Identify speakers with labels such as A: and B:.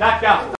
A: daqui a